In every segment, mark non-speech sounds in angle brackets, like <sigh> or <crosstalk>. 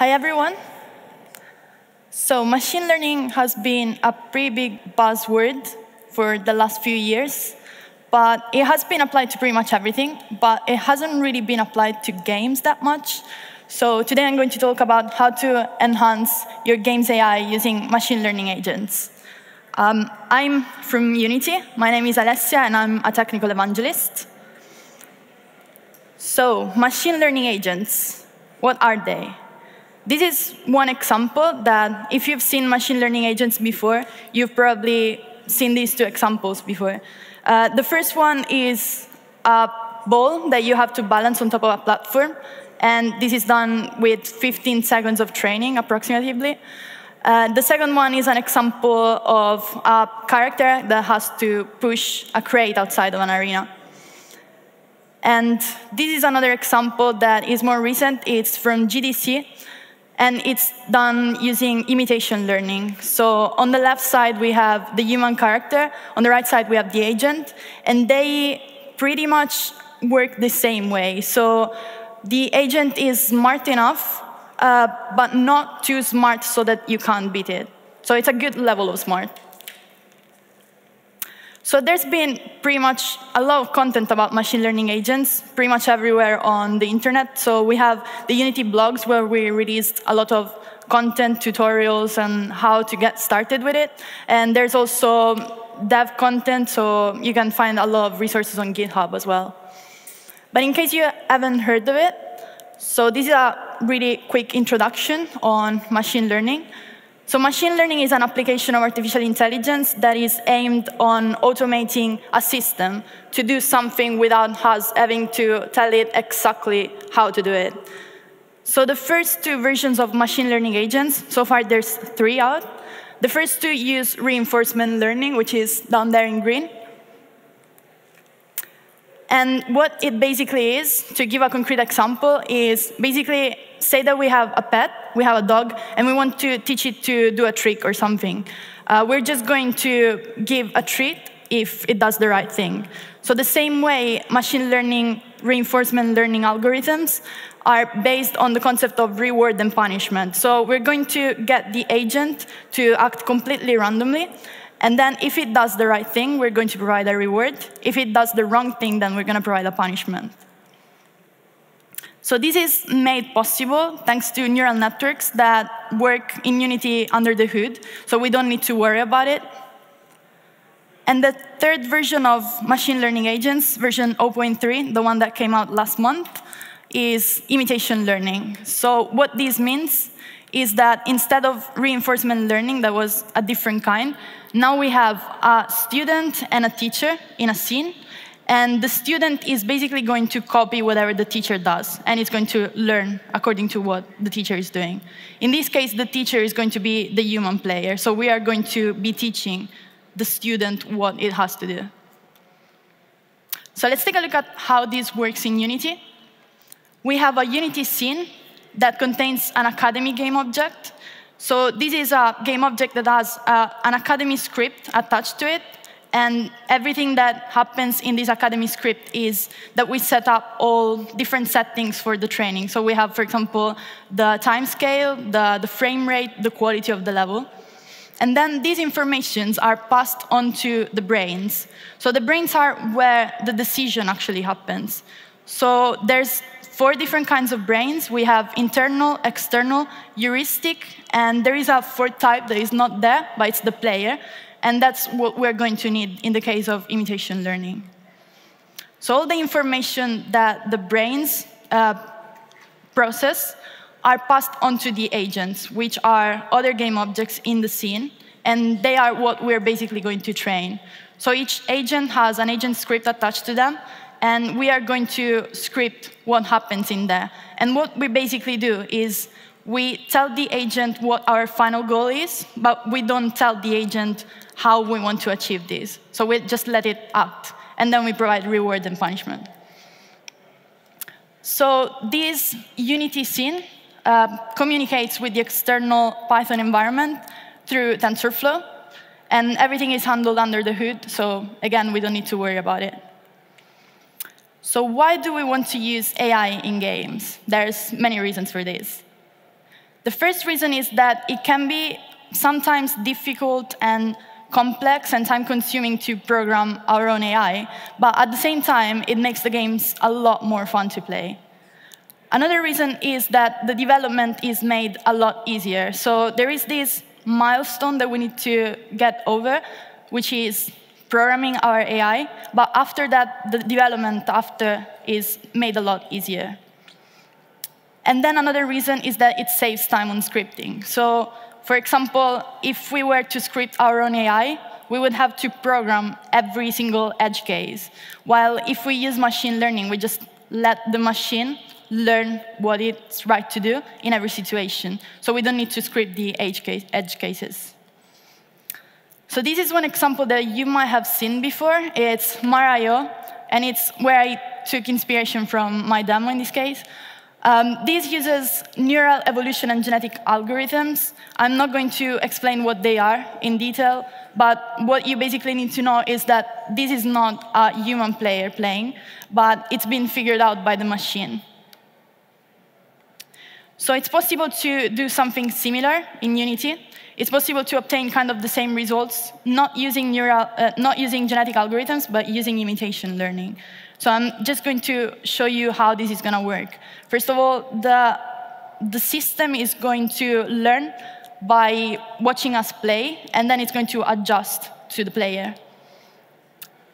Hi, everyone. So machine learning has been a pretty big buzzword for the last few years, but it has been applied to pretty much everything, but it hasn't really been applied to games that much. So today I'm going to talk about how to enhance your game's AI using machine learning agents. Um, I'm from Unity. My name is Alessia, and I'm a technical evangelist. So machine learning agents, what are they? This is one example that if you've seen machine learning agents before, you've probably seen these two examples before. Uh, the first one is a ball that you have to balance on top of a platform. And this is done with 15 seconds of training, approximately. Uh, the second one is an example of a character that has to push a crate outside of an arena. And this is another example that is more recent. It's from GDC, and it's done using imitation learning. So on the left side, we have the human character. On the right side, we have the agent. And they pretty much work the same way. So the agent is smart enough, uh, but not too smart so that you can't beat it. So it's a good level of smart. So there's been pretty much a lot of content about machine learning agents pretty much everywhere on the internet. So we have the Unity blogs where we released a lot of content, tutorials, and how to get started with it. And there's also dev content, so you can find a lot of resources on GitHub as well. But in case you haven't heard of it, so this is a really quick introduction on machine learning. So machine learning is an application of artificial intelligence that is aimed on automating a system to do something without us having to tell it exactly how to do it. So the first two versions of machine learning agents, so far there's three out. The first two use reinforcement learning, which is down there in green. And what it basically is, to give a concrete example, is basically say that we have a pet, we have a dog, and we want to teach it to do a trick or something. Uh, we're just going to give a treat if it does the right thing. So the same way machine learning, reinforcement learning algorithms are based on the concept of reward and punishment. So we're going to get the agent to act completely randomly, and then if it does the right thing, we're going to provide a reward. If it does the wrong thing, then we're going to provide a punishment. So this is made possible thanks to neural networks that work in Unity under the hood, so we don't need to worry about it. And the third version of machine learning agents, version 0.3, the one that came out last month, is imitation learning. So what this means is that instead of reinforcement learning that was a different kind, now we have a student and a teacher in a scene, and the student is basically going to copy whatever the teacher does, and it's going to learn according to what the teacher is doing. In this case, the teacher is going to be the human player, so we are going to be teaching the student what it has to do. So let's take a look at how this works in Unity. We have a Unity scene that contains an Academy game object. So this is a game object that has uh, an Academy script attached to it. And everything that happens in this Academy script is that we set up all different settings for the training. So we have, for example, the time scale, the, the frame rate, the quality of the level. And then these informations are passed on to the brains. So the brains are where the decision actually happens. So there's four different kinds of brains. We have internal, external, heuristic, and there is a fourth type that is not there, but it's the player. And that's what we're going to need in the case of imitation learning. So all the information that the brains uh, process are passed on to the agents, which are other game objects in the scene, and they are what we're basically going to train. So each agent has an agent script attached to them, and we are going to script what happens in there. And what we basically do is we tell the agent what our final goal is, but we don't tell the agent how we want to achieve this. So we just let it act, and then we provide reward and punishment. So this Unity scene uh, communicates with the external Python environment through TensorFlow, and everything is handled under the hood, so again, we don't need to worry about it. So why do we want to use AI in games? There's many reasons for this. The first reason is that it can be sometimes difficult and complex and time consuming to program our own AI, but at the same time, it makes the games a lot more fun to play. Another reason is that the development is made a lot easier. So there is this milestone that we need to get over, which is programming our AI, but after that, the development after is made a lot easier. And then another reason is that it saves time on scripting. So for example, if we were to script our own AI, we would have to program every single edge case. While if we use machine learning, we just let the machine learn what it's right to do in every situation. So we don't need to script the edge, case, edge cases. So this is one example that you might have seen before. It's MarI/O, and it's where I took inspiration from my demo in this case. Um, this uses neural evolution and genetic algorithms. I'm not going to explain what they are in detail, but what you basically need to know is that this is not a human player playing, but it's been figured out by the machine. So it's possible to do something similar in Unity. It's possible to obtain kind of the same results, not using, neural, uh, not using genetic algorithms, but using imitation learning. So I'm just going to show you how this is going to work. First of all, the, the system is going to learn by watching us play, and then it's going to adjust to the player.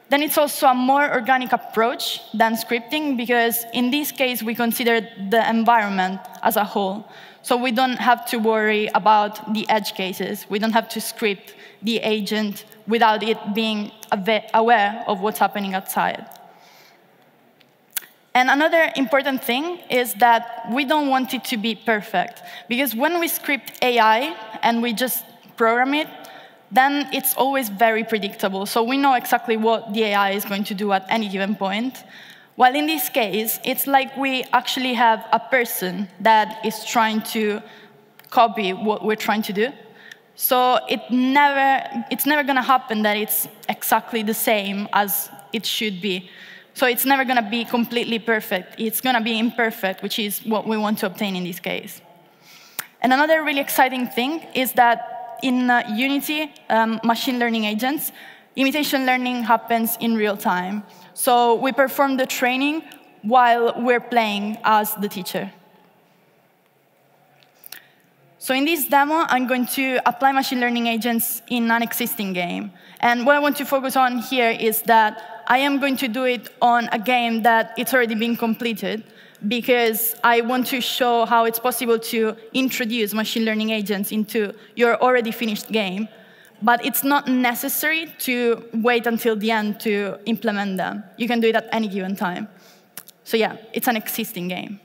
Then it's also a more organic approach than scripting, because in this case, we consider the environment as a whole. So we don't have to worry about the edge cases. We don't have to script the agent without it being aware of what's happening outside. And another important thing is that we don't want it to be perfect. Because when we script AI and we just program it, then it's always very predictable. So we know exactly what the AI is going to do at any given point. While in this case, it's like we actually have a person that is trying to copy what we're trying to do. So it never, it's never going to happen that it's exactly the same as it should be. So it's never going to be completely perfect. It's going to be imperfect, which is what we want to obtain in this case. And another really exciting thing is that in uh, Unity um, machine learning agents, imitation learning happens in real time. So we perform the training while we're playing as the teacher. So in this demo, I'm going to apply machine learning agents in an existing game. And what I want to focus on here is that I am going to do it on a game that it's already been completed because I want to show how it's possible to introduce machine learning agents into your already finished game. But it's not necessary to wait until the end to implement them. You can do it at any given time. So yeah, it's an existing game.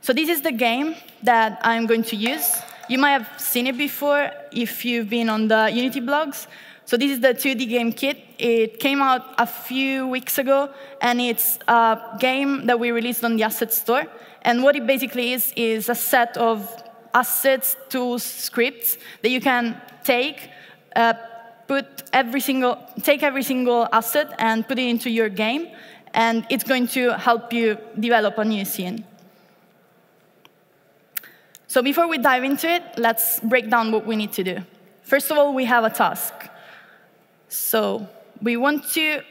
So this is the game that I'm going to use. You might have seen it before if you've been on the Unity blogs. So this is the 2D game kit. It came out a few weeks ago, and it's a game that we released on the Asset Store. And what it basically is, is a set of assets, tools, scripts that you can take, uh, put every single, take every single asset and put it into your game, and it's going to help you develop a new scene. So before we dive into it, let's break down what we need to do. First of all, we have a task. So we want to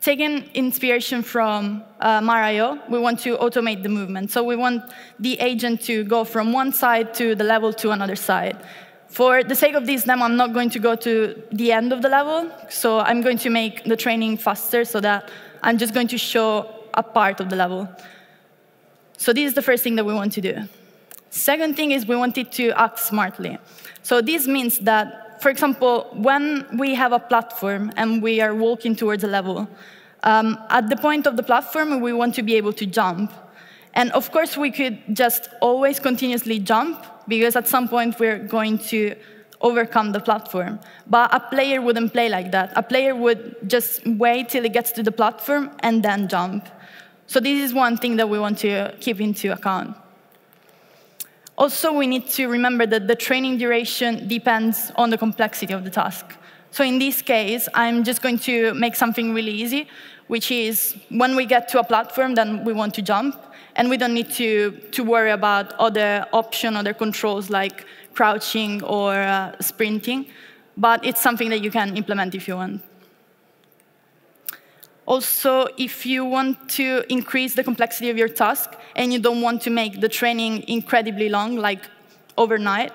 take an inspiration from uh, MarI/O. We want to automate the movement. So we want the agent to go from one side to the level to another side. For the sake of this demo, I'm not going to go to the end of the level. So I'm going to make the training faster so that I'm just going to show a part of the level. So this is the first thing that we want to do. Second thing is we want it to act smartly. So this means that for example, when we have a platform and we are walking towards a level, um, at the point of the platform, we want to be able to jump. And of course, we could just always continuously jump, because at some point we're going to overcome the platform. But a player wouldn't play like that. A player would just wait till it gets to the platform and then jump. So this is one thing that we want to keep into account. Also, we need to remember that the training duration depends on the complexity of the task. So in this case, I'm just going to make something really easy, which is when we get to a platform, then we want to jump. and we don't need to, to worry about other option, other controls like crouching or uh, sprinting, but it's something that you can implement if you want. Also, if you want to increase the complexity of your task and you don't want to make the training incredibly long, like overnight,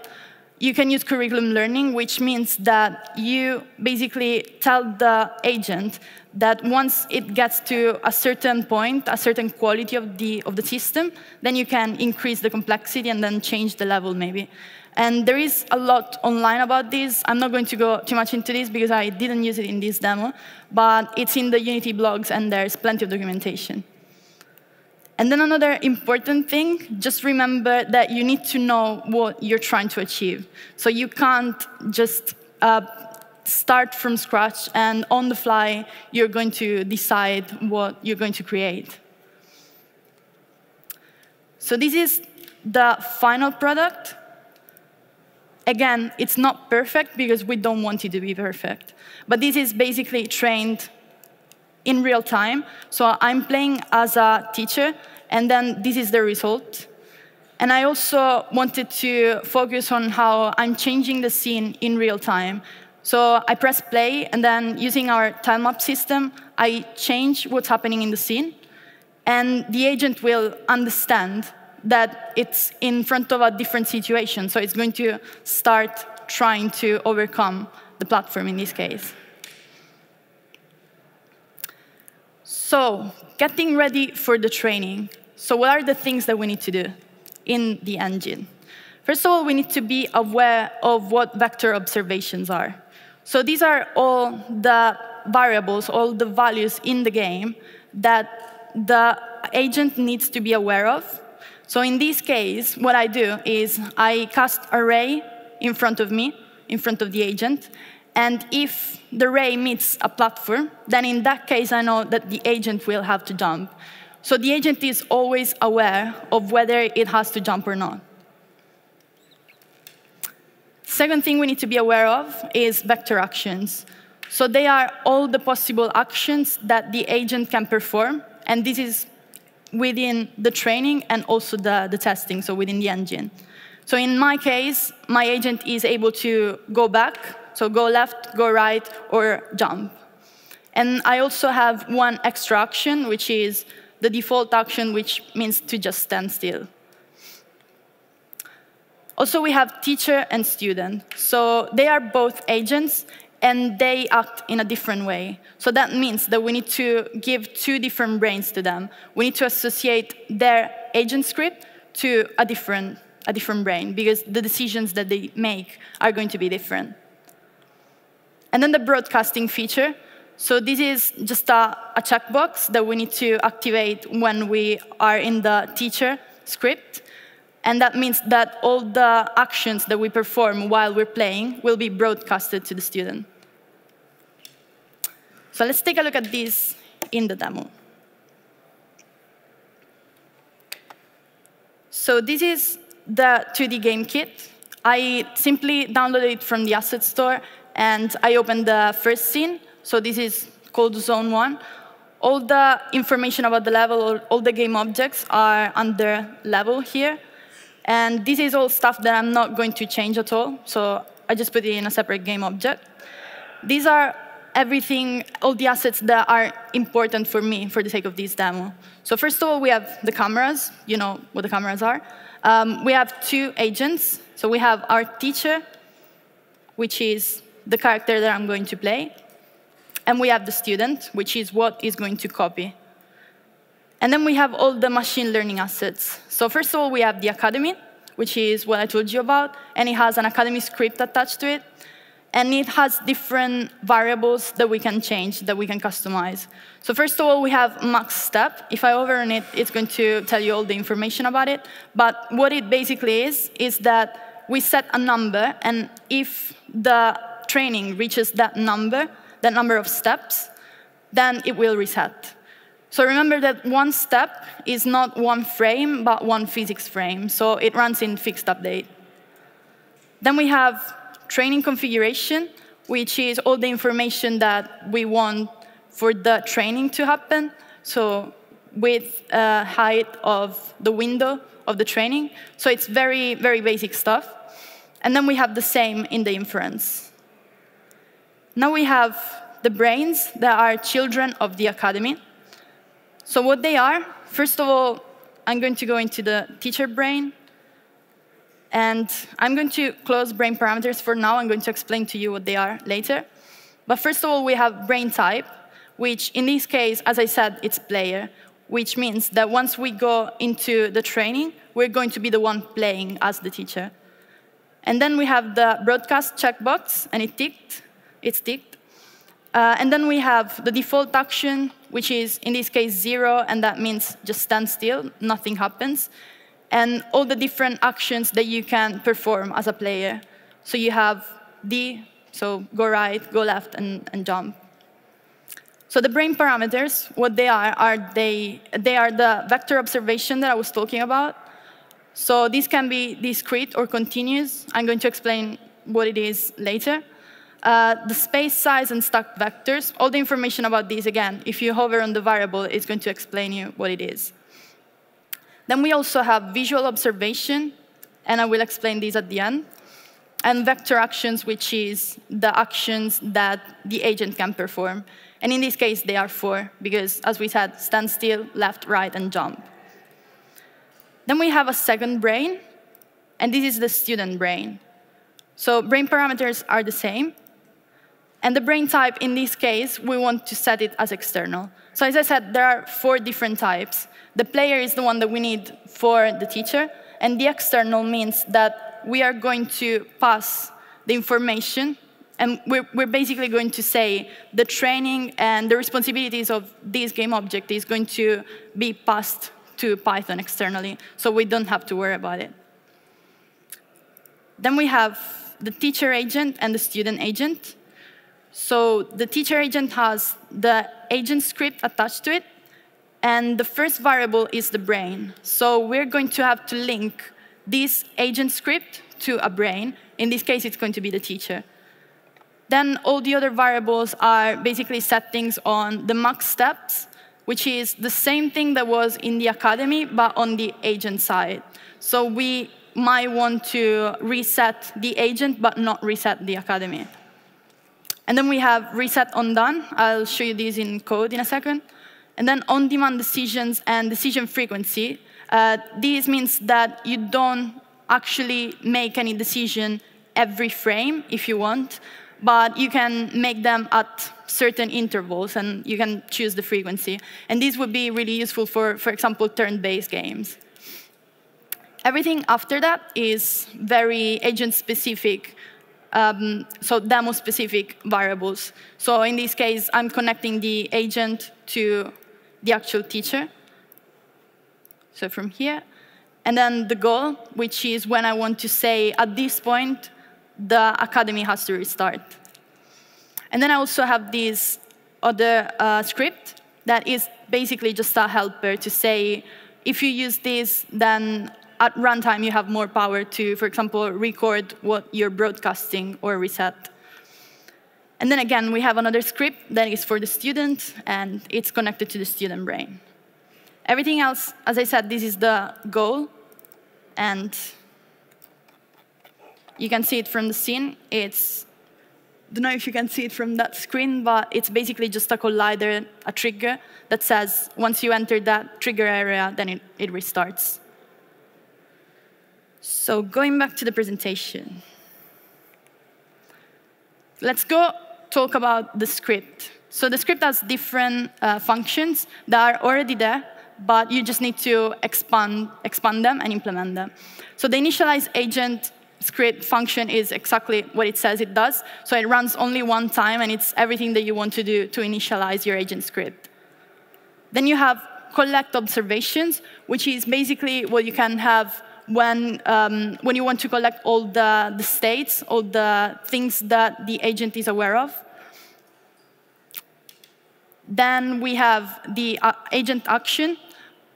you can use curriculum learning, which means that you basically tell the agent that once it gets to a certain point, a certain quality of the, of the system, then you can increase the complexity and then change the level maybe. And there is a lot online about this. I'm not going to go too much into this because I didn't use it in this demo, but it's in the Unity blogs and there's plenty of documentation. And then another important thing, just remember that you need to know what you're trying to achieve. So you can't just uh, start from scratch and on the fly, you're going to decide what you're going to create. So this is the final product. Again, it's not perfect because we don't want it to be perfect. But this is basically trained in real time. So I'm playing as a teacher, and then this is the result. And I also wanted to focus on how I'm changing the scene in real time. So I press play, and then using our tile map system, I change what's happening in the scene. And the agent will understand that it's in front of a different situation. So it's going to start trying to overcome the platform in this case. So getting ready for the training. So what are the things that we need to do in the engine? First of all, we need to be aware of what vector observations are. So these are all the variables, all the values in the game that the agent needs to be aware of so in this case, what I do is I cast a ray in front of me, in front of the agent, and if the ray meets a platform, then in that case, I know that the agent will have to jump. So the agent is always aware of whether it has to jump or not. Second thing we need to be aware of is vector actions. So they are all the possible actions that the agent can perform, and this is within the training and also the, the testing, so within the engine. So in my case, my agent is able to go back, so go left, go right, or jump. And I also have one extra action, which is the default action, which means to just stand still. Also, we have teacher and student. So they are both agents, and they act in a different way. So that means that we need to give two different brains to them. We need to associate their agent script to a different, a different brain because the decisions that they make are going to be different. And then the broadcasting feature. So this is just a, a checkbox that we need to activate when we are in the teacher script. And that means that all the actions that we perform while we're playing will be broadcasted to the student. So let's take a look at this in the demo. So this is the 2D game kit. I simply downloaded it from the asset store, and I opened the first scene. So this is called Zone 1. All the information about the level, all the game objects are under level here. And this is all stuff that I'm not going to change at all, so I just put it in a separate game object. These are everything, all the assets that are important for me for the sake of this demo. So first of all, we have the cameras. You know what the cameras are. Um, we have two agents. So we have our teacher, which is the character that I'm going to play. And we have the student, which is what is going to copy. And then we have all the machine learning assets. So first of all, we have the academy, which is what I told you about, and it has an academy script attached to it. And it has different variables that we can change, that we can customize. So first of all, we have max step. If I overrun it, it's going to tell you all the information about it. But what it basically is, is that we set a number, and if the training reaches that number, that number of steps, then it will reset. So remember that one step is not one frame, but one physics frame. So it runs in fixed update. Then we have training configuration, which is all the information that we want for the training to happen. So with uh, height of the window of the training. So it's very, very basic stuff. And then we have the same in the inference. Now we have the brains that are children of the academy. So what they are, first of all, I'm going to go into the teacher brain. And I'm going to close brain parameters for now. I'm going to explain to you what they are later. But first of all, we have brain type, which in this case, as I said, it's player, which means that once we go into the training, we're going to be the one playing as the teacher. And then we have the broadcast checkbox, and it ticked, it's ticked. Uh, and then we have the default action, which is in this case zero, and that means just stand still, nothing happens. And all the different actions that you can perform as a player. So you have D, so go right, go left, and, and jump. So the brain parameters, what they are, are they, they are the vector observation that I was talking about. So this can be discrete or continuous. I'm going to explain what it is later. Uh, the space size and stack vectors, all the information about these, again, if you hover on the variable, it's going to explain you what it is. Then we also have visual observation, and I will explain these at the end. And vector actions, which is the actions that the agent can perform. And in this case, they are four, because as we said, stand still, left, right, and jump. Then we have a second brain, and this is the student brain. So brain parameters are the same, and the brain type, in this case, we want to set it as external. So as I said, there are four different types. The player is the one that we need for the teacher, and the external means that we are going to pass the information, and we're, we're basically going to say the training and the responsibilities of this game object is going to be passed to Python externally, so we don't have to worry about it. Then we have the teacher agent and the student agent. So the teacher agent has the agent script attached to it, and the first variable is the brain. So we're going to have to link this agent script to a brain. In this case, it's going to be the teacher. Then all the other variables are basically settings on the max steps, which is the same thing that was in the academy, but on the agent side. So we might want to reset the agent, but not reset the academy. And then we have reset on done. I'll show you these in code in a second. And then on-demand decisions and decision frequency. Uh, this means that you don't actually make any decision every frame if you want, but you can make them at certain intervals and you can choose the frequency. And this would be really useful for, for example, turn-based games. Everything after that is very agent-specific um, so demo-specific variables. So in this case, I'm connecting the agent to the actual teacher. So from here. And then the goal, which is when I want to say, at this point, the academy has to restart. And then I also have this other uh, script that is basically just a helper to say, if you use this, then at runtime, you have more power to, for example, record what you're broadcasting or reset. And then again, we have another script that is for the student, and it's connected to the student brain. Everything else, as I said, this is the goal, and you can see it from the scene. It's, don't know if you can see it from that screen, but it's basically just a collider, a trigger, that says once you enter that trigger area, then it, it restarts. So going back to the presentation, let's go talk about the script. So the script has different uh, functions that are already there, but you just need to expand, expand them and implement them. So the initialize agent script function is exactly what it says it does. So it runs only one time, and it's everything that you want to do to initialize your agent script. Then you have collect observations, which is basically what you can have when, um, when you want to collect all the, the states, all the things that the agent is aware of. Then we have the uh, agent action,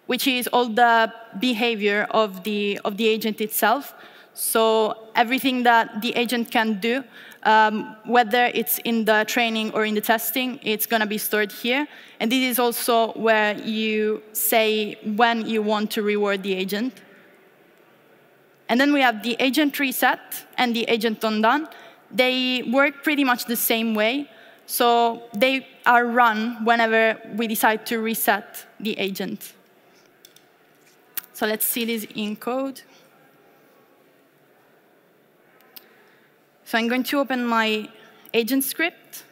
which is all the behavior of the, of the agent itself. So everything that the agent can do, um, whether it's in the training or in the testing, it's going to be stored here. And this is also where you say when you want to reward the agent. And then we have the agent reset and the agent on done. They work pretty much the same way. So they are run whenever we decide to reset the agent. So let's see this in code. So I'm going to open my agent script.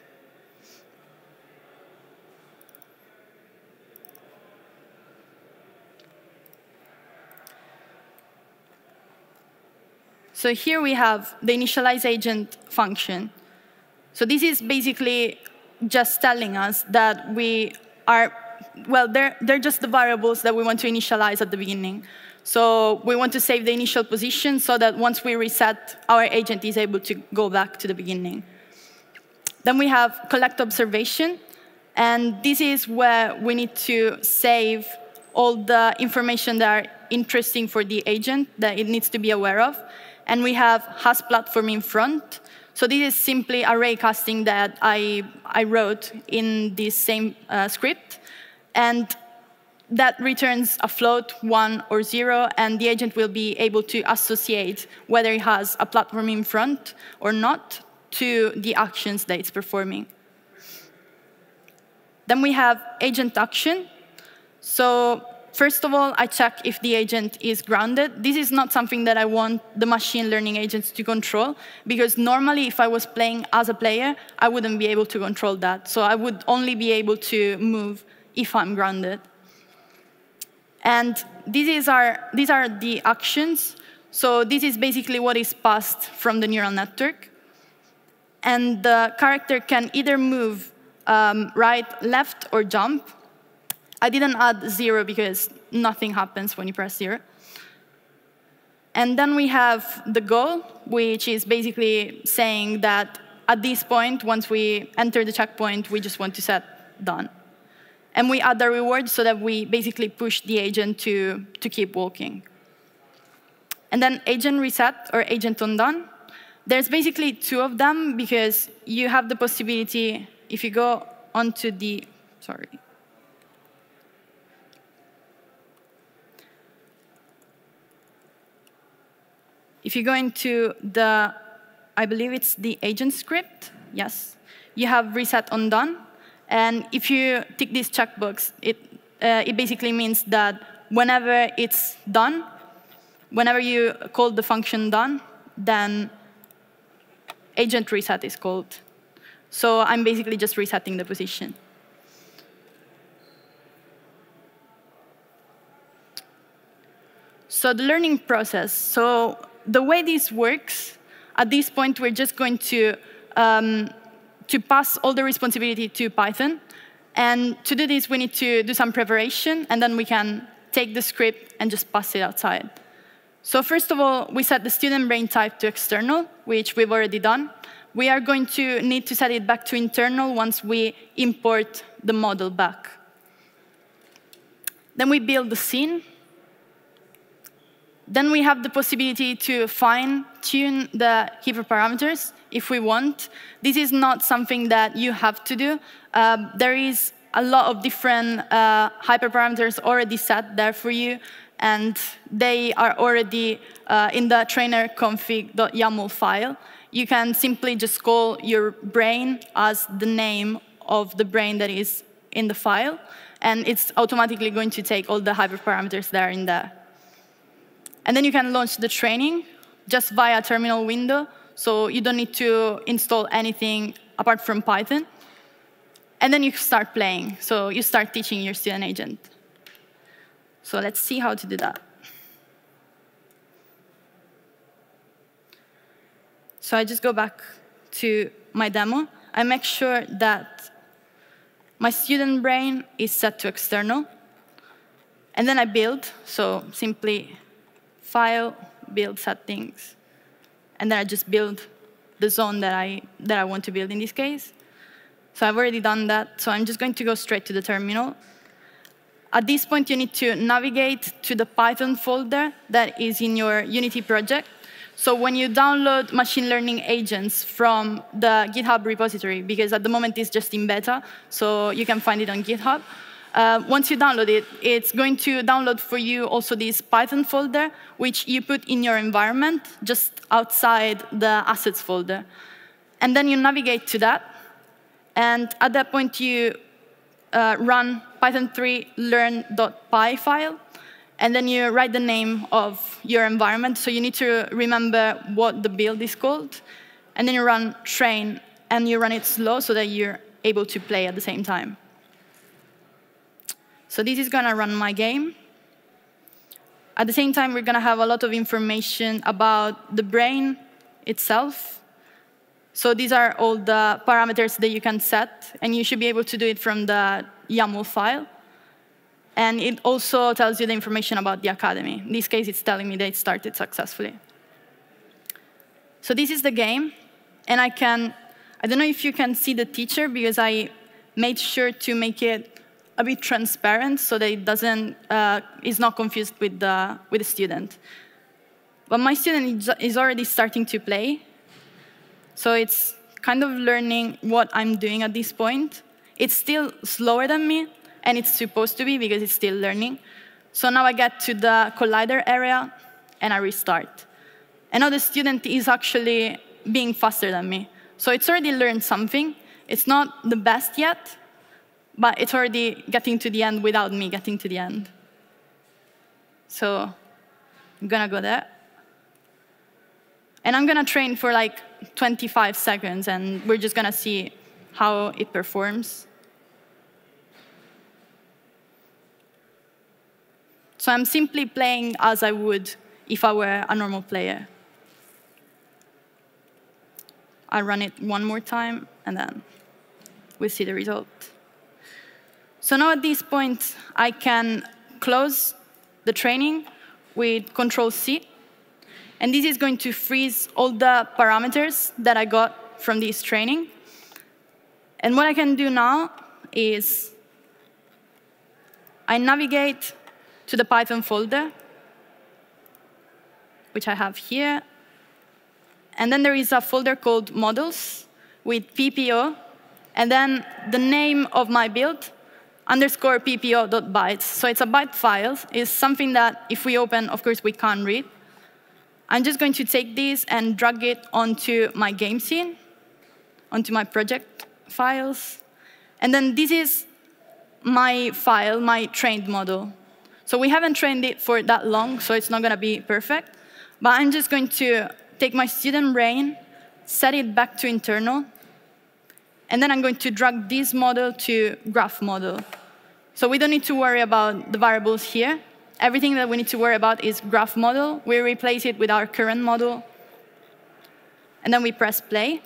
So here we have the initialize agent function. So this is basically just telling us that we are, well, they're, they're just the variables that we want to initialize at the beginning. So we want to save the initial position so that once we reset, our agent is able to go back to the beginning. Then we have collect observation. And this is where we need to save all the information that are interesting for the agent that it needs to be aware of. And we have has platform in front. So this is simply array casting that I, I wrote in this same uh, script. And that returns a float, one or zero, and the agent will be able to associate whether it has a platform in front or not to the actions that it's performing. Then we have agent action. So first of all, I check if the agent is grounded. This is not something that I want the machine learning agents to control, because normally if I was playing as a player, I wouldn't be able to control that. So I would only be able to move if I'm grounded. And these are, these are the actions. So this is basically what is passed from the neural network. And the character can either move um, right, left, or jump. I didn't add zero because nothing happens when you press zero. And then we have the goal, which is basically saying that at this point, once we enter the checkpoint, we just want to set done. And we add the reward so that we basically push the agent to, to keep walking. And then agent reset or agent on done. There's basically two of them because you have the possibility, if you go onto the, sorry. If you go into the, I believe it's the agent script, yes, you have reset on done. And if you tick this checkbox, it, uh, it basically means that whenever it's done, whenever you call the function done, then agent reset is called. So I'm basically just resetting the position. So the learning process. So the way this works, at this point, we're just going to um, to pass all the responsibility to Python. And to do this, we need to do some preparation, and then we can take the script and just pass it outside. So first of all, we set the student brain type to external, which we've already done. We are going to need to set it back to internal once we import the model back. Then we build the scene. Then we have the possibility to fine-tune the hyperparameters if we want. This is not something that you have to do. Uh, there is a lot of different uh, hyperparameters already set there for you, and they are already uh, in the trainer config.yaml file. You can simply just call your brain as the name of the brain that is in the file, and it's automatically going to take all the hyperparameters there in there. And then you can launch the training just via terminal window, so you don't need to install anything apart from Python. And then you start playing, so you start teaching your student agent. So let's see how to do that. So I just go back to my demo. I make sure that my student brain is set to external. And then I build, so simply file, build settings, and then I just build the zone that I, that I want to build in this case. So I've already done that, so I'm just going to go straight to the terminal. At this point, you need to navigate to the Python folder that is in your Unity project. So when you download machine learning agents from the GitHub repository, because at the moment it's just in beta, so you can find it on GitHub, uh, once you download it, it's going to download for you also this Python folder, which you put in your environment just outside the assets folder. And then you navigate to that. And at that point, you uh, run python3 learn.py file. And then you write the name of your environment. So you need to remember what the build is called. And then you run train, and you run it slow so that you're able to play at the same time. So this is going to run my game. At the same time, we're going to have a lot of information about the brain itself. So these are all the parameters that you can set, and you should be able to do it from the YAML file. And it also tells you the information about the academy. In this case, it's telling me that it started successfully. So this is the game, and I can, I don't know if you can see the teacher because I made sure to make it a bit transparent so that it doesn't, uh, is not confused with the, with the student. But my student is already starting to play, so it's kind of learning what I'm doing at this point. It's still slower than me, and it's supposed to be because it's still learning. So now I get to the collider area, and I restart. And now the student is actually being faster than me. So it's already learned something. It's not the best yet, but it's already getting to the end without me getting to the end. So I'm going to go there. And I'm going to train for like 25 seconds, and we're just going to see how it performs. So I'm simply playing as I would if I were a normal player. I run it one more time, and then we see the result. So now at this point, I can close the training with Control C. And this is going to freeze all the parameters that I got from this training. And what I can do now is I navigate to the Python folder, which I have here. And then there is a folder called models with PPO, and then the name of my build, underscore ppo.bytes. So it's a byte file. It's something that if we open, of course, we can't read. I'm just going to take this and drag it onto my game scene, onto my project files. And then this is my file, my trained model. So we haven't trained it for that long, so it's not going to be perfect. But I'm just going to take my student brain, set it back to internal, and then I'm going to drag this model to graph model. So we don't need to worry about the variables here. Everything that we need to worry about is graph model. We replace it with our current model. And then we press play.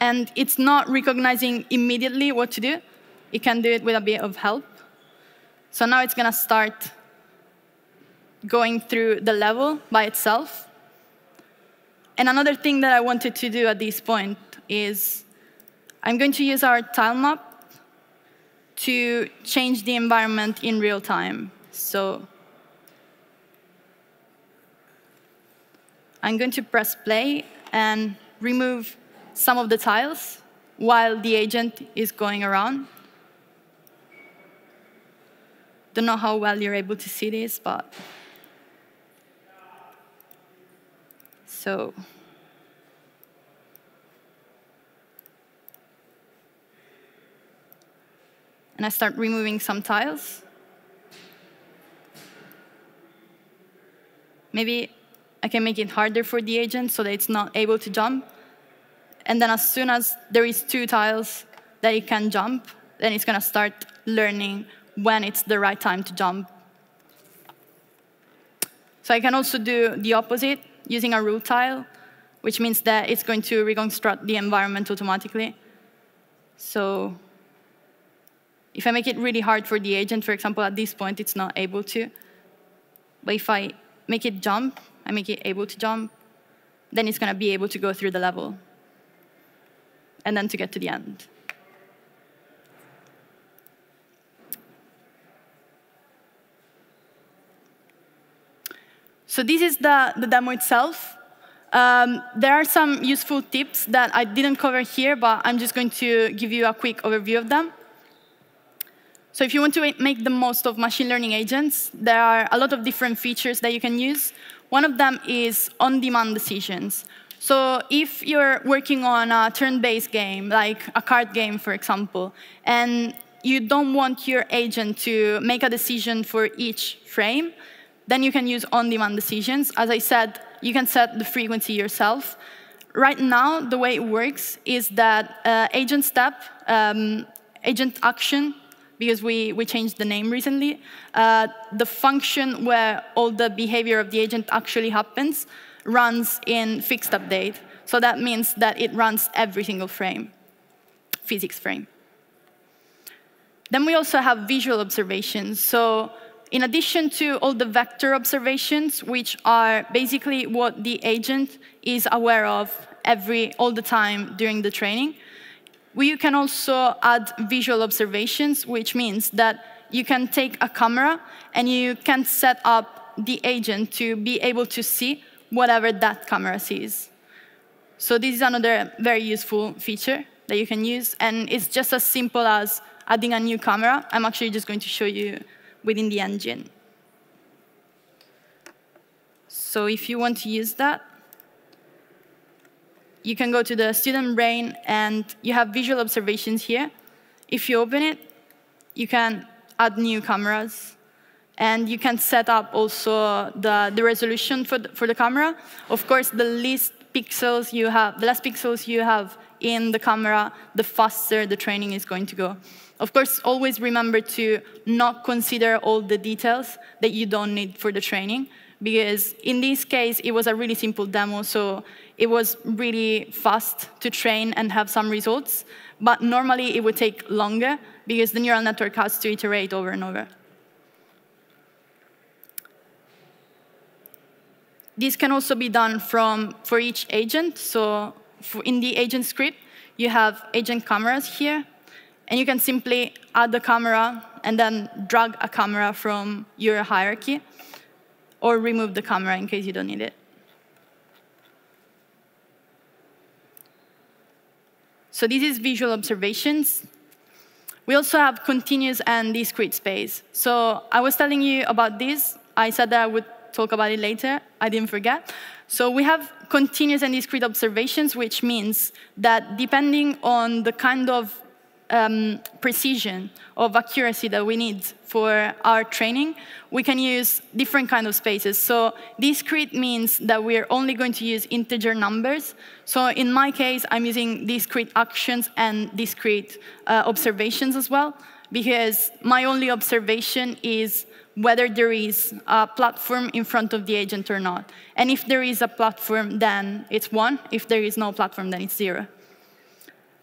And it's not recognizing immediately what to do. It can do it with a bit of help. So now it's going to start going through the level by itself. And another thing that I wanted to do at this point is I'm going to use our tile map to change the environment in real time. So I'm going to press play and remove some of the tiles while the agent is going around. Don't know how well you're able to see this, but So and I start removing some tiles. Maybe I can make it harder for the agent so that it's not able to jump. And then as soon as there is two tiles that it can jump, then it's going to start learning when it's the right time to jump. So I can also do the opposite using a rule tile, which means that it's going to reconstruct the environment automatically. So if I make it really hard for the agent, for example, at this point, it's not able to. But if I make it jump, I make it able to jump, then it's going to be able to go through the level and then to get to the end. So this is the, the demo itself. Um, there are some useful tips that I didn't cover here, but I'm just going to give you a quick overview of them. So if you want to make the most of machine learning agents, there are a lot of different features that you can use. One of them is on-demand decisions. So if you're working on a turn-based game, like a card game, for example, and you don't want your agent to make a decision for each frame, then you can use on-demand decisions. As I said, you can set the frequency yourself. Right now, the way it works is that uh, agent step, um, agent action, because we, we changed the name recently, uh, the function where all the behavior of the agent actually happens runs in fixed update. So that means that it runs every single frame, physics frame. Then we also have visual observations. So in addition to all the vector observations, which are basically what the agent is aware of every, all the time during the training, we can also add visual observations, which means that you can take a camera and you can set up the agent to be able to see whatever that camera sees. So this is another very useful feature that you can use, and it's just as simple as adding a new camera. I'm actually just going to show you within the engine. So if you want to use that, you can go to the student brain, and you have visual observations here. If you open it, you can add new cameras. And you can set up also the, the resolution for the, for the camera. Of course, the least pixels you have, the less pixels you have in the camera, the faster the training is going to go. Of course, always remember to not consider all the details that you don't need for the training, because in this case, it was a really simple demo, so it was really fast to train and have some results. But normally, it would take longer, because the neural network has to iterate over and over. This can also be done from, for each agent. So in the agent script, you have agent cameras here, and you can simply add the camera and then drag a camera from your hierarchy, or remove the camera in case you don't need it. So this is visual observations. We also have continuous and discrete space. So I was telling you about this. I said that I would talk about it later. I didn't forget. So we have continuous and discrete observations, which means that depending on the kind of um, precision of accuracy that we need for our training, we can use different kind of spaces. So discrete means that we're only going to use integer numbers. So in my case, I'm using discrete actions and discrete uh, observations as well, because my only observation is whether there is a platform in front of the agent or not. And if there is a platform, then it's one. If there is no platform, then it's zero.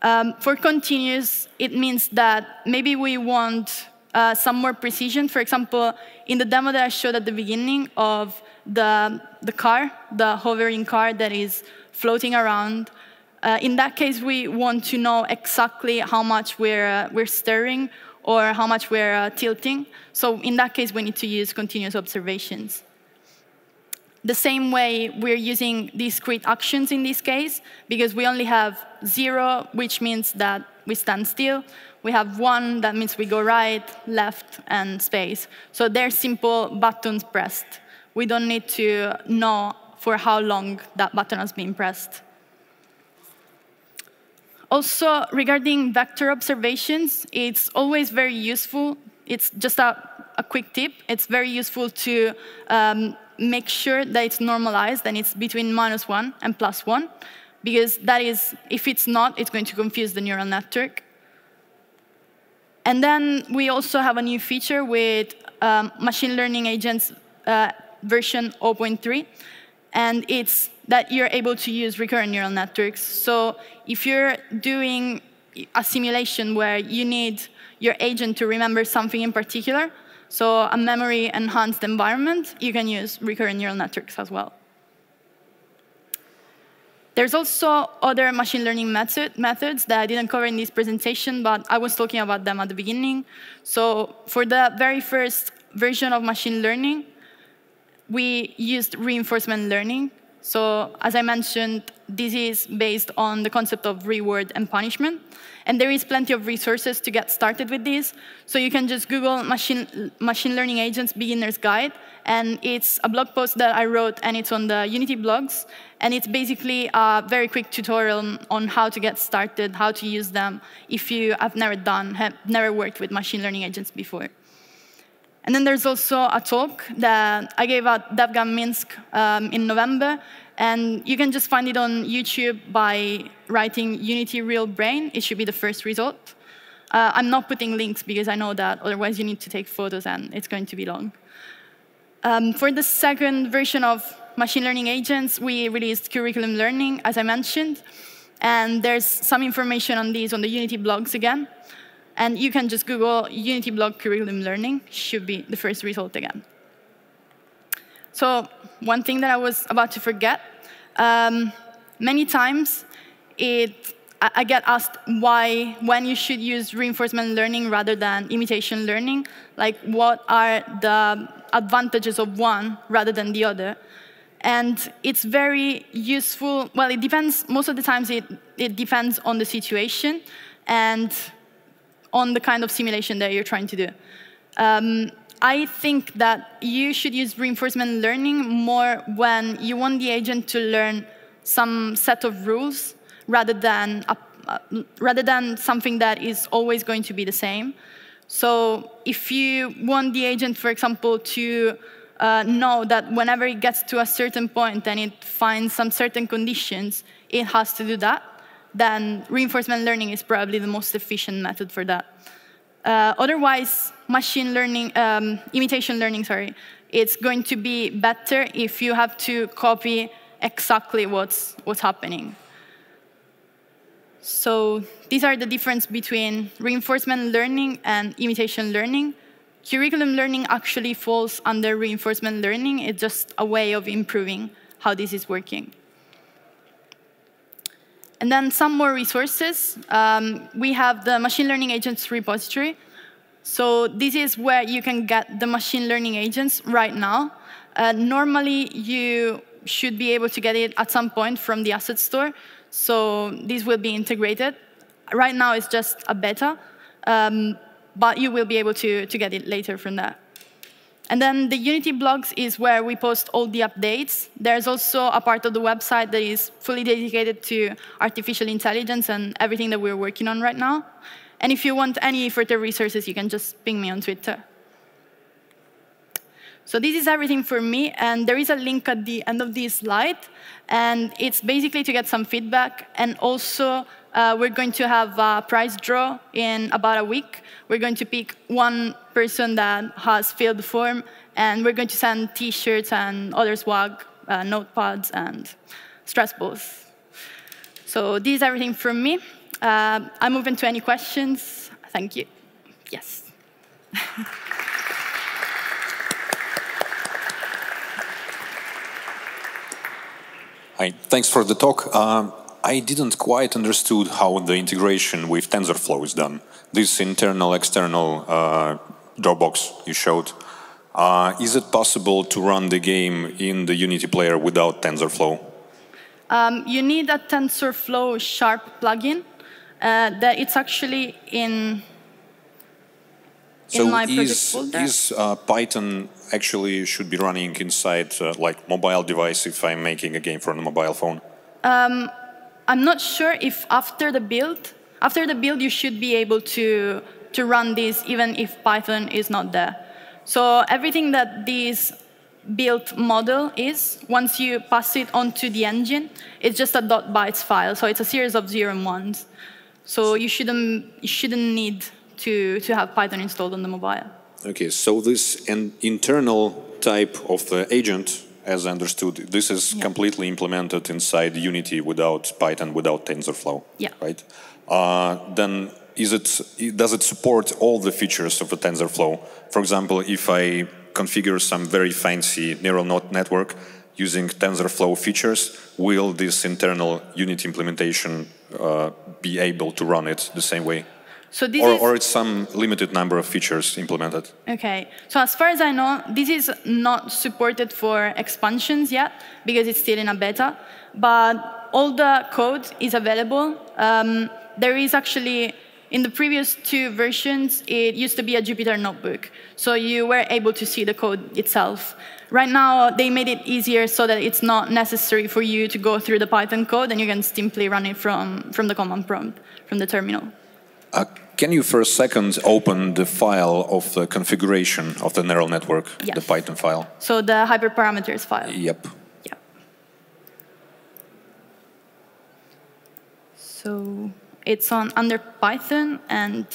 Um, for continuous, it means that maybe we want uh, some more precision. For example, in the demo that I showed at the beginning of the, the car, the hovering car that is floating around, uh, in that case, we want to know exactly how much we're, uh, we're stirring or how much we're uh, tilting. So in that case, we need to use continuous observations. The same way we're using discrete actions in this case, because we only have zero, which means that we stand still. We have one, that means we go right, left, and space. So they're simple buttons pressed. We don't need to know for how long that button has been pressed. Also, regarding vector observations, it's always very useful. It's just a, a quick tip. It's very useful to um, make sure that it's normalized and it's between minus one and plus one, because that is, if it's not, it's going to confuse the neural network. And then we also have a new feature with um, machine learning agents uh, version 0.3, and it's that you're able to use recurrent neural networks. So if you're doing a simulation where you need your agent to remember something in particular, so a memory-enhanced environment, you can use recurrent neural networks as well. There's also other machine learning method, methods that I didn't cover in this presentation, but I was talking about them at the beginning. So for the very first version of machine learning, we used reinforcement learning. So as I mentioned, this is based on the concept of reward and punishment. And there is plenty of resources to get started with this. So you can just Google machine, machine learning agents beginner's guide. And it's a blog post that I wrote, and it's on the Unity blogs. And it's basically a very quick tutorial on how to get started, how to use them if you have never done, have never worked with machine learning agents before. And then there's also a talk that I gave at DevGAMM Minsk um, in November, and you can just find it on YouTube by writing Unity Real Brain. It should be the first result. Uh, I'm not putting links because I know that otherwise you need to take photos and it's going to be long. Um, for the second version of machine learning agents, we released curriculum learning, as I mentioned. And there's some information on these on the Unity blogs again. And you can just Google Unity blog curriculum learning, should be the first result again. So one thing that I was about to forget, um, many times it, I get asked why, when you should use reinforcement learning rather than imitation learning, like what are the advantages of one rather than the other. And it's very useful, well, it depends, most of the times it, it depends on the situation and on the kind of simulation that you're trying to do. Um, I think that you should use reinforcement learning more when you want the agent to learn some set of rules rather than, a, uh, rather than something that is always going to be the same. So if you want the agent, for example, to uh, know that whenever it gets to a certain point and it finds some certain conditions, it has to do that, then reinforcement learning is probably the most efficient method for that. Uh, otherwise, machine learning, um, imitation learning, sorry, it's going to be better if you have to copy exactly what's, what's happening. So these are the difference between reinforcement learning and imitation learning. Curriculum learning actually falls under reinforcement learning. It's just a way of improving how this is working. And then some more resources. Um, we have the machine learning agents repository. So this is where you can get the machine learning agents right now. Uh, normally, you should be able to get it at some point from the asset store. So this will be integrated. Right now, it's just a beta, um, but you will be able to, to get it later from there. And then the Unity blogs is where we post all the updates. There's also a part of the website that is fully dedicated to artificial intelligence and everything that we're working on right now. And if you want any further resources, you can just ping me on Twitter. So this is everything for me, and there is a link at the end of this slide, and it's basically to get some feedback, and also uh, we're going to have a prize draw in about a week. We're going to pick one person that has filled the form, and we're going to send T-shirts and other swag, uh, notepads, and stress balls. So this is everything from me. Uh, I'm open to any questions. Thank you. Yes. <laughs> Hi, thanks for the talk. Um, I didn't quite understood how the integration with TensorFlow is done. This internal, external uh, Dropbox you showed. Uh, is it possible to run the game in the Unity player without TensorFlow? Um, you need a TensorFlow Sharp plugin. Uh, that it's actually in so in my is, folder. is uh, Python actually should be running inside uh, like mobile device if I'm making a game for a mobile phone? Um, I'm not sure if after the build, after the build, you should be able to, to run this even if Python is not there. So everything that this build model is, once you pass it onto the engine, it's just a dot bytes file. So it's a series of zero and ones. So you shouldn't, you shouldn't need to, to have Python installed on the mobile. Okay, so this an internal type of the agent as I understood, this is yeah. completely implemented inside Unity without Python, without TensorFlow, yeah. right? Uh, then is it, does it support all the features of a TensorFlow? For example, if I configure some very fancy neural network using TensorFlow features, will this internal Unity implementation uh, be able to run it the same way? So this or, is or it's some limited number of features implemented. Okay, so as far as I know, this is not supported for expansions yet because it's still in a beta, but all the code is available. Um, there is actually, in the previous two versions, it used to be a Jupyter notebook, so you were able to see the code itself. Right now, they made it easier so that it's not necessary for you to go through the Python code, and you can simply run it from, from the command prompt, from the terminal. Uh, can you for a second open the file of the configuration of the neural network, Yes. the Python file? So the hyperparameters file. Yep. Yeah. So it's on under Python and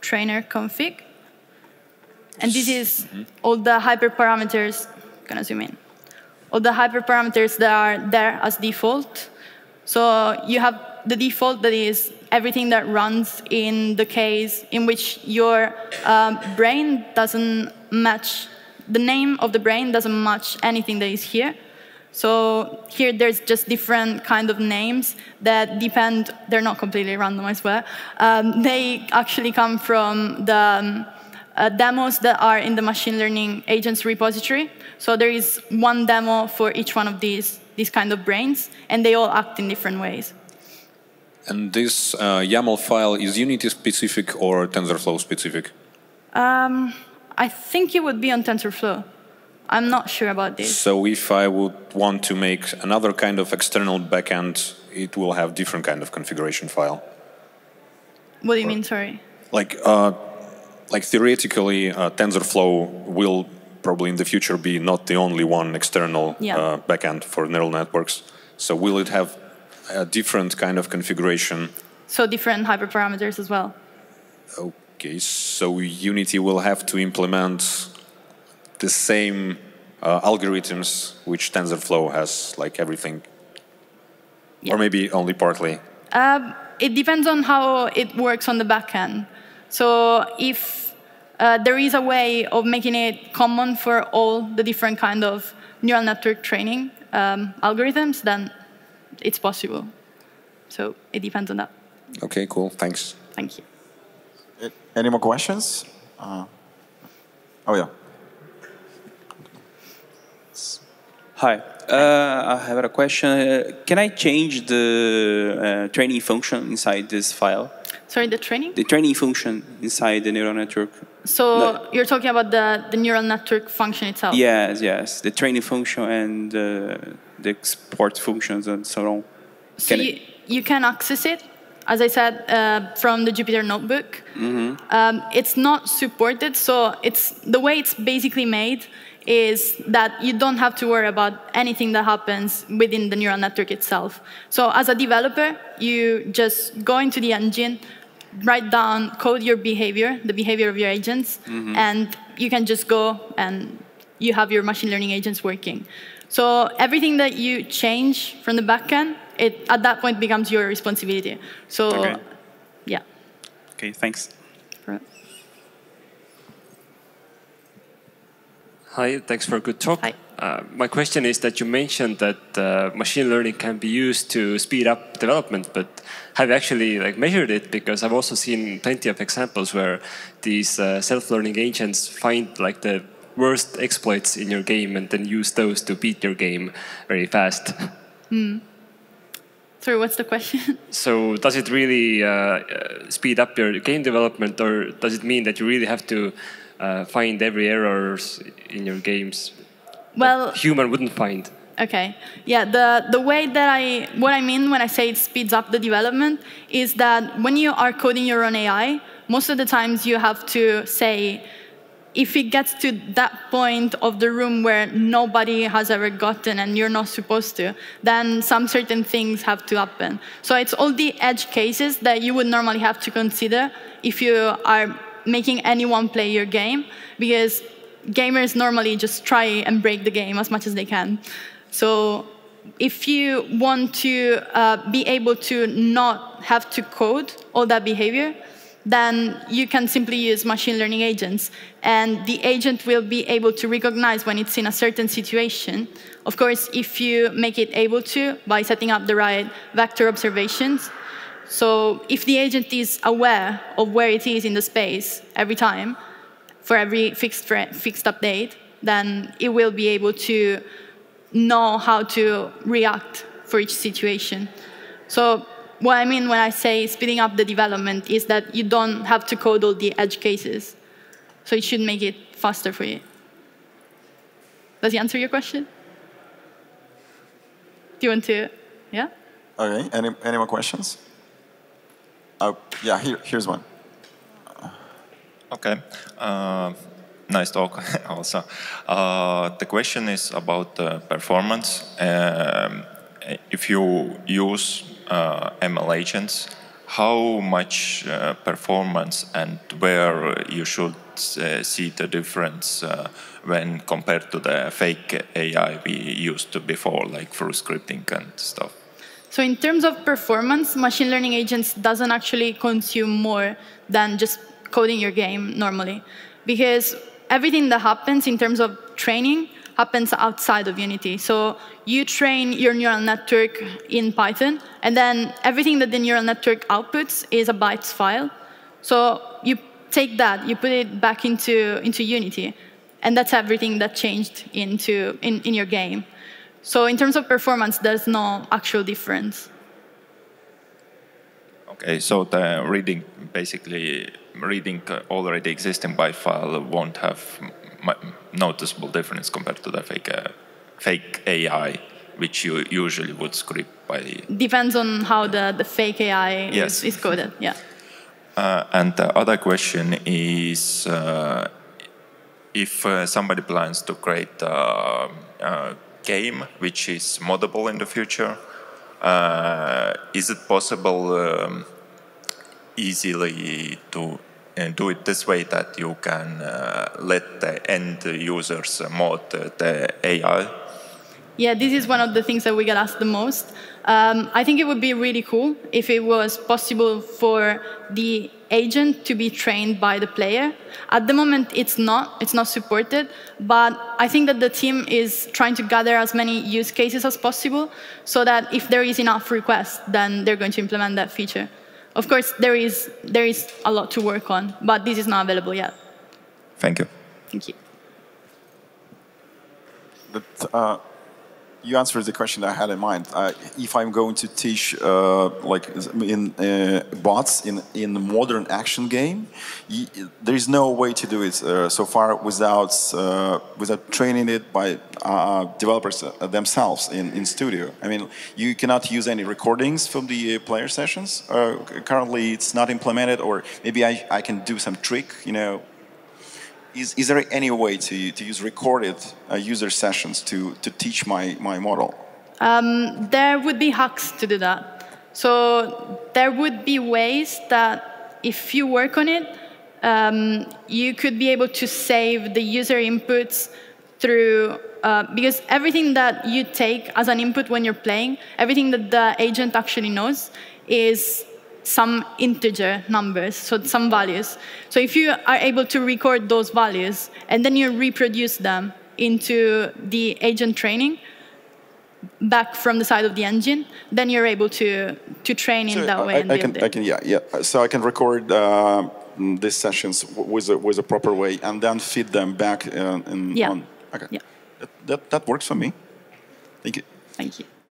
trainer config. And this is all the hyperparameters, gonna zoom in. All the hyperparameters that are there as default. So you have the default that is everything that runs in the case in which your um, brain doesn't match, the name of the brain doesn't match anything that is here. So here there's just different kind of names that depend, they're not completely random, I swear. Um, they actually come from the um, uh, demos that are in the machine learning agents repository. So there is one demo for each one of these, these kind of brains, and they all act in different ways. And this uh, YAML file is Unity specific or TensorFlow specific? Um, I think it would be on TensorFlow. I'm not sure about this. So if I would want to make another kind of external backend, it will have different kind of configuration file. What do you mean, sorry? Like, uh, like theoretically, uh, TensorFlow will probably in the future be not the only one external Yeah. uh, backend for neural networks. So will it have a different kind of configuration? So different hyperparameters as well. Okay, so Unity will have to implement the same uh, algorithms which TensorFlow has, like everything, Yeah. or maybe only partly. Um, it depends on how it works on the backend. So if uh, there is a way of making it common for all the different kind of neural network training um, algorithms, then it's possible. So it depends on that. Okay, cool. Thanks. Thank you. Any more questions? Uh, oh yeah. Hi, uh, I have a question. Uh, can I change the uh, training function inside this file? Sorry, the training? The training function inside the neural network? So No. you're talking about the, the neural network function itself? Yes, yes. The training function and uh, the export functions and so on. So Can you, it- you can access it, as I said, uh, from the Jupyter Notebook. Um, it's not supported, so it's the way it's basically made is that you don't have to worry about anything that happens within the neural network itself. So as a developer, you just go into the engine, write down, code your behavior, the behavior of your agents, and you can just go and you have your machine learning agents working. So everything that you change from the backend, it at that point becomes your responsibility. So Okay. yeah. Okay, thanks. Hi, thanks for a good talk. Hi. Uh, my question is that you mentioned that uh, machine learning can be used to speed up development, but have you actually like measured it? Because I've also seen plenty of examples where these uh, self-learning agents find like the worst exploits in your game and then use those to beat your game very fast. Sorry, what's the question? <laughs> So does it really uh, uh, speed up your game development, or does it mean that you really have to uh, find every errors in your games well, human wouldn't find? Okay. Yeah, the, the way that I, what I mean when I say it speeds up the development is that when you are coding your own AI, most of the times you have to say, if it gets to that point of the room where nobody has ever gotten and you're not supposed to, then some certain things have to happen. So it's all the edge cases that you would normally have to consider if you are making anyone play your game, because gamers normally just try and break the game as much as they can. So if you want to uh, be able to not have to code all that behavior, then you can simply use machine learning agents. And the agent will be able to recognize when it's in a certain situation. Of course, if you make it able to by setting up the right vector observations. So if the agent is aware of where it is in the space every time, for every fixed, fixed update, then it will be able to know how to react for each situation. So what I mean when I say speeding up the development is that you don't have to code all the edge cases. So it should make it faster for you. Does he answer your question? Do you want to, yeah? Okay, any, any more questions? Oh, yeah, here, here's one. Okay, uh, nice talk <laughs> also. Uh, the question is about performance. Um, if you use uh, ML agents, how much uh, performance and where you should uh, see the difference uh, when compared to the fake AI we used to before, like through scripting and stuff? So in terms of performance, machine learning agents doesn't actually consume more than just coding your game normally. Because everything that happens in terms of training happens outside of Unity. So you train your neural network in Python, and then everything that the neural network outputs is a bytes file. So you take that, you put it back into, into Unity, and that's everything that changed into, in, in your game. So in terms of performance, there's no actual difference. Okay, so the reading, basically reading already existing byte file won't have noticeable difference compared to the fake, uh, fake AI, which you usually would script by. Depends on how the, the fake AI yes. is, is coded, yeah. Uh, and the other question is uh, if uh, somebody plans to create a, a, game which is moddable in the future, uh, is it possible um, easily to do it this way that you can uh, let the end users mod the AI? Yeah, this is one of the things that we get asked the most. Um, I think it would be really cool if it was possible for the agent to be trained by the player. At the moment, it's not. It's not supported. But I think that the team is trying to gather as many use cases as possible so that if there is enough requests, then they're going to implement that feature. Of course, there is, there is a lot to work on, but this is not available yet. Thank you. Thank you. But, uh, you answered the question I had in mind. Uh, if I'm going to teach uh, like in uh, bots in in modern action game, there is no way to do it uh, so far without uh, without training it by uh, developers themselves in in studio. I mean, you cannot use any recordings from the player sessions. currently, it's not implemented, or maybe I I can do some trick, you know, is, is there any way to, to use recorded uh, user sessions to, to teach my, my model? Um, there would be hacks to do that. So there would be ways that if you work on it, um, you could be able to save the user inputs through, uh, because everything that you take as an input when you're playing, everything that the agent actually knows is some integer numbers, so some values. So if you are able to record those values and then you reproduce them into the agent training back from the side of the engine, then you're able to to train in so that way. I, I can, I can, yeah, yeah. So I can record uh, these sessions with a, with a proper way and then feed them back uh, in. Yeah. On, okay. Yeah. That, that that works for me. Thank you. Thank you.